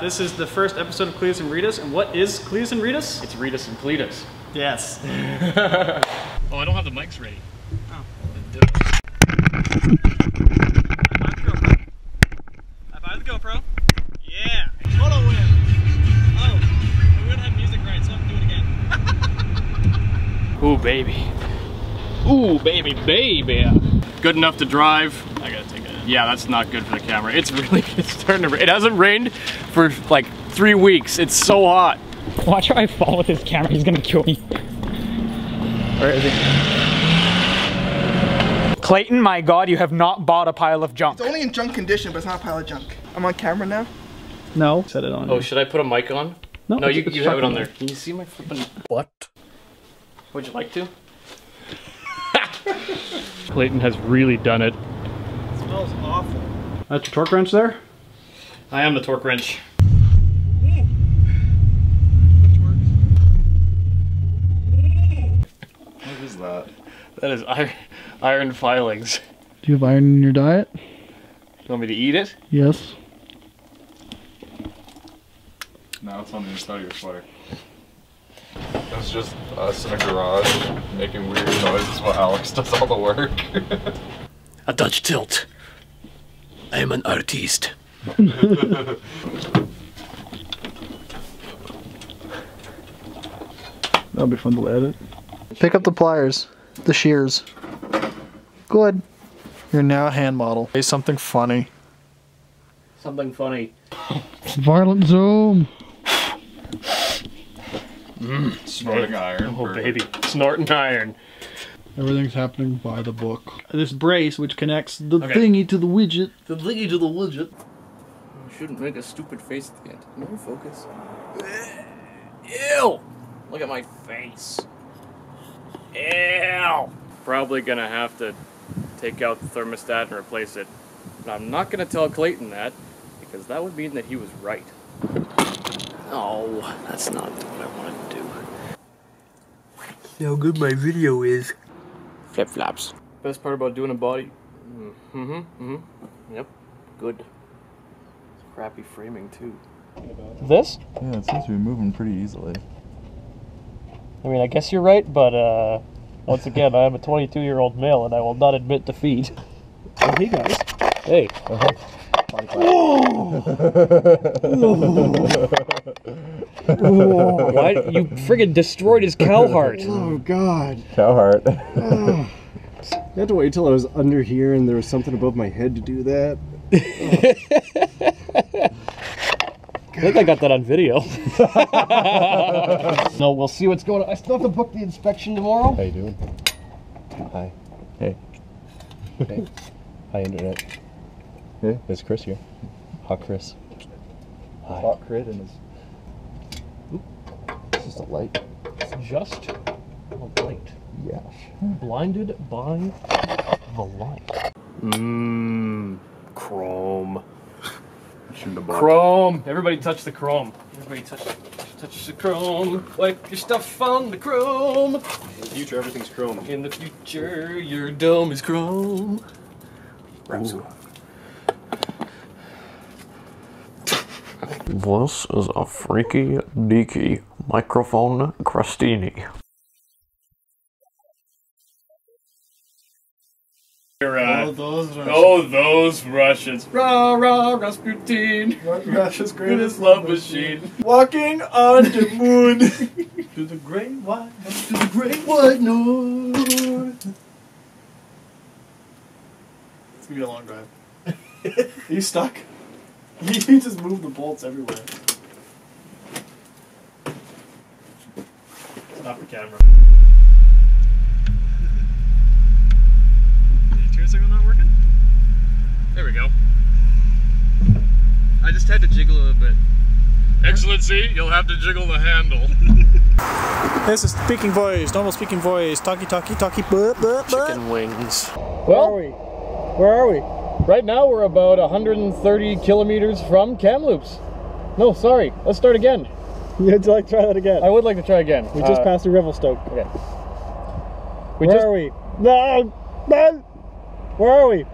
This is the first episode of Cletus and Reidus, and what is Cletus and Reidus? It's Reidus and Cletus. Yes. Oh, I don't have the mics ready. Oh. High five the GoPro. Yeah. Photo win. Oh, we don't have music right, so I have do it again. Ooh, baby. Ooh, baby, baby. Good enough to drive. I gotta take it. Yeah, that's not good for the camera. It's really, it's starting to rain. It hasn't rained for like three weeks. It's so hot. Watch how I fall with this camera. He's gonna kill me. Where is he? Clayton, my God, you have not bought a pile of junk. It's only in junk condition, but it's not a pile of junk. I'm on camera now. No. Set it on. Oh, should I put a mic on? no, No, you, you have it on fucking- there. Can you see my flipping What? Would you like to? Clayton has really done it. It smells awful. That's your torque wrench there? I am the torque wrench. What is that? That is iron, iron filings. Do you have iron in your diet? You want me to eat it? Yes. Now it's on the inside of your sweater. That's just us in a garage making weird noises while Alex does all the work. A Dutch tilt. I am an artist. That'll be fun to edit. Pick up the pliers, the shears. Good. You're now a hand model. Say something funny. Something funny. Violent zoom. Mm. Snorting iron. Oh, for- baby. Snorting iron. Everything's happening by the book. This brace, which connects the Okay. Thingy to the widget. The thingy to the widget. You shouldn't make a stupid face at the end. No focus. Ew! Look at my face. Ew! Probably gonna have to take out the thermostat and replace it. And I'm not gonna tell Clayton that, because that would mean that he was right. No, that's not what I want to do. See how good my video is. Flip flops. Best part about doing a body. Mm-hmm. Mm-hmm. Yep. Good. Crappy framing too. This? Yeah, it seems to be moving pretty easily. I mean, I guess you're right, but uh, once again, I am a 22 year old male and I will not admit defeat. Oh, hey guys. Hey, why you friggin' destroyed his cow heart? Oh God! Cowheart. I ah. had to wait till I was under here and there was something above my head to do that. I think I got that on video. no, we'll see what's going on. I still have to book the inspection tomorrow. How you doing? Hi. Hey. Hey. Hi, internet. Hey. It's Chris here. Hot Chris. Hi. Hot crit and his It's just a light. It's just a light. Yeah. Blinded by the light. Mmm. Chrome. shouldn't have bought. Chrome. Everybody touch the chrome. Everybody touch, touch the chrome. Wipe your stuff on the chrome. In the future, everything's chrome. In the future, your dome is chrome. Ooh. This is a freaky deaky microphone crustini. Uh, oh, those oh, those Russians. Rah, rah, Rasputin. Russia's Greatest love machine. Walking on the moon to the great white, to the great white north. It's gonna be a long drive. Are you stuck? You just move the bolts everywhere. Stop the camera. Turn signal not working? There we go. I just had to jiggle a little bit. Excellency, you'll have to jiggle the handle. This is speaking voice, normal speaking voice, talkie talkie talkie buh buh buh. Chicken wings. Where are we? Where are we? Right now, we're about 130 kilometers from Kamloops. No, sorry. Let's start again. You'd like to try that again? I would like to try again. We just Uh, passed through Revelstoke. Okay. We Where just are we? No, man. Where are we?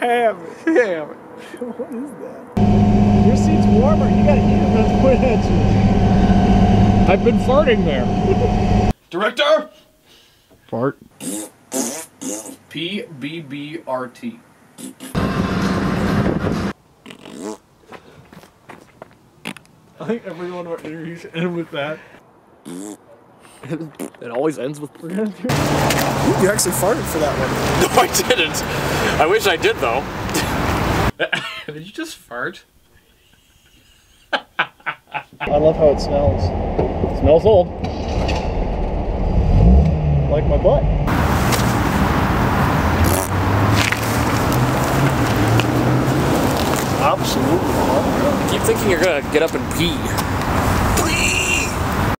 Damn it. Damn it. What is that? Your seat's warmer. You gotta eat it when it's pointed at you. I've been farting there. Director! Fart. P B B R T. I think every one of our interviews end with that. It always ends with. You actually farted for that one. No, I didn't. I wish I did though. did you just fart? I love how it smells. It smells old. Like my butt. Absolutely. Keep thinking you're gonna get up and pee.